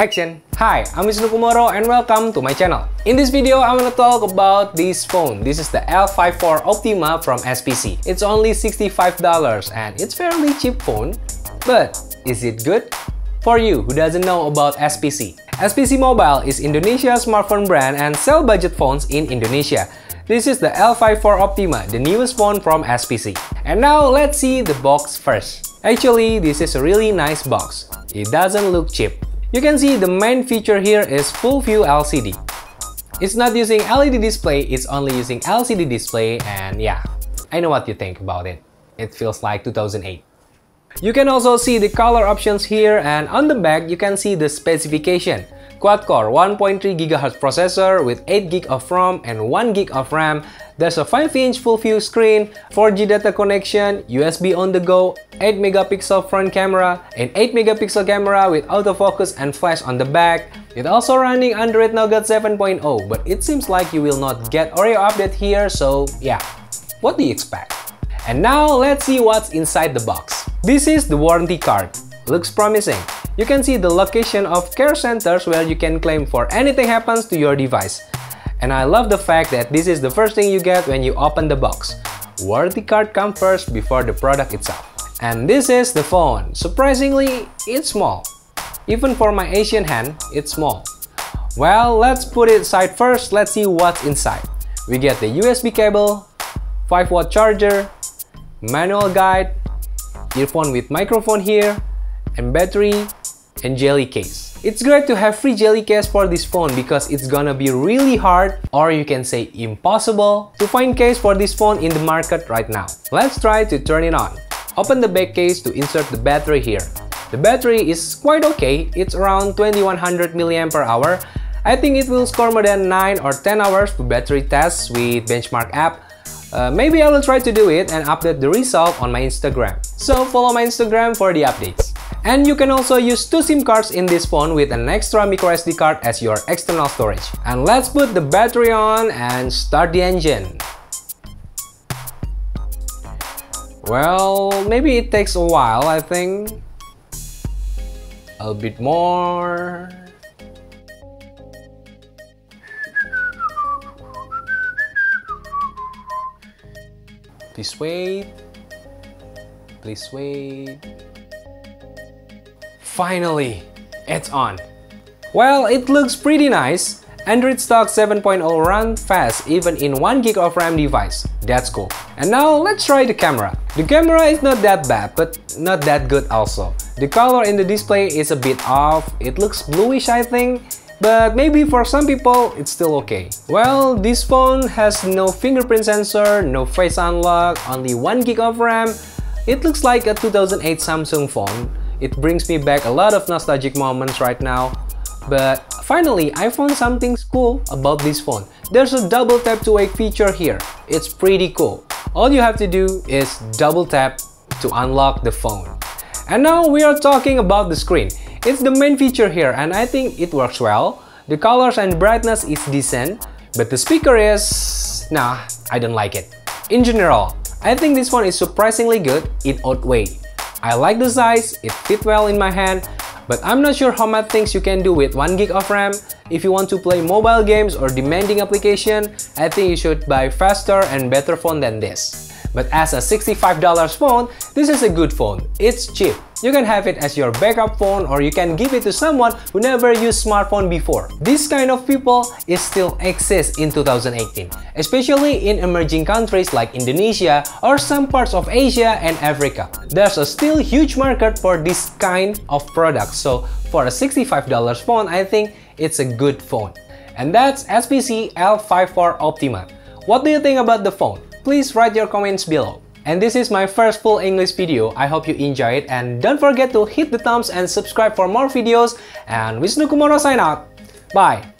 Action! Hi, I'm Wisnu Kumoro and welcome to my channel. In this video, I'm gonna talk about this phone. This is the L54 Optima from SPC. It's only $65 and it's fairly cheap phone. But is it good? For you who doesn't know about SPC, SPC Mobile is Indonesia's smartphone brand and sell budget phones in Indonesia. This is the L54 Optima, the newest phone from SPC. And now let's see the box first. Actually, this is a really nice box. It doesn't look cheap. You can see the main feature here is full view LCD. It's not using LED display, it's only using LCD display and yeah, I know what you think about it. It feels like 2008. You can also see the color options here and on the back you can see the specification. Quad-core 1.3 GHz processor with 8GB of ROM and 1GB of RAM. There's a 5-inch full-view screen, 4G data connection, USB on the go, 8 megapixel front camera, and 8 megapixel camera with autofocus and flash on the back. It's also running Android Nougat 7.0, but it seems like you will not get Oreo update here, so yeah. What do you expect? And now let's see what's inside the box. This is the warranty card. Looks promising. You can see the location of care centers where you can claim for anything happens to your device. And I love the fact that this is the first thing you get when you open the box. Warranty card comes first before the product itself. And this is the phone. Surprisingly, it's small. Even for my Asian hand, it's small. Well, let's put it aside first, let's see what's inside. We get the USB cable, 5 watt charger, manual guide, earphone with microphone here, and battery, and jelly case. It's great to have free jelly case for this phone because it's gonna be really hard or you can say impossible to find case for this phone in the market right now. Let's try to turn it on. Open the back case to insert the battery here. The battery is quite okay, it's around 2100 mAh. I think it will score more than 9 or 10 hours to battery tests with benchmark app. Uh, maybe I will try to do it and update the result on my Instagram. So follow my Instagram for the updates. And you can also use two SIM cards in this phone with an extra microSD card as your external storage. And let's put the battery on and start the engine. Well, maybe it takes a while, I think. A bit more. Please wait. Please wait. Finally, it's on. Well, it looks pretty nice. Android stock 7.0 run fast even in 1GB of RAM device. That's cool. And now let's try the camera. The camera is not that bad, but not that good also. The color in the display is a bit off. It looks bluish I think. But maybe for some people, it's still okay. Well, this phone has no fingerprint sensor, no face unlock, only 1GB of RAM. It looks like a 2008 Samsung phone. It brings me back a lot of nostalgic moments right now. But finally, I found something cool about this phone. There's a double tap to wake feature here. It's pretty cool. All you have to do is double tap to unlock the phone. And now we are talking about the screen. It's the main feature here and I think it works well. The colors and brightness is decent, but the speaker is... nah, I don't like it. In general, I think this one is surprisingly good, it outweighs I like the size, it fit well in my hand, but I'm not sure how much things you can do with 1 gig of RAM. If you want to play mobile games or demanding application, I think you should buy faster and better phone than this. But as a $65 phone, this is a good phone. It's cheap. You can have it as your backup phone or you can give it to someone who never used smartphone before. This kind of people is still exists in 2018, especially in emerging countries like Indonesia or some parts of Asia and Africa. There's a still huge market for this kind of product, so for a $65 phone, I think it's a good phone. And that's SPC L54 Optima. What do you think about the phone? Please write your comments below. And this is my first full English video. I hope you enjoy it and don't forget to hit the thumbs and subscribe for more videos. And Wisnu Kumoro sign out. Bye!